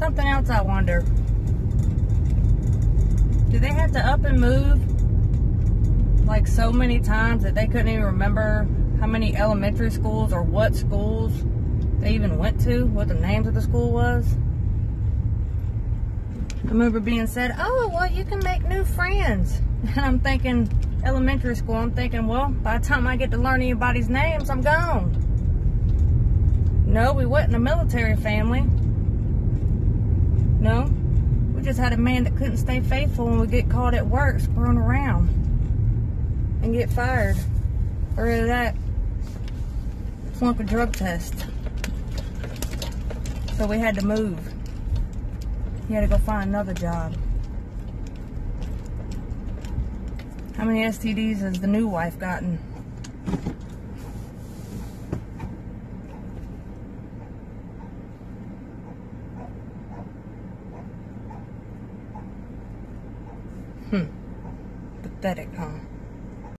Something else I wonder. Do they have to up and move like so many times that they couldn't even remember how many elementary schools or what schools they even went to, what the names of the school was? I remember being said, oh, well, you can make new friends. And I'm thinking, elementary school, I'm thinking, well, by the time I get to learn anybody's names, I'm gone. No, we wasn't a military family. No, we just had a man that couldn't stay faithful and would get caught at work screwing around and get fired. Or that, flunk a drug test. So we had to move. He had to go find another job. How many STDs has the new wife gotten? Hmm. Pathetic, huh?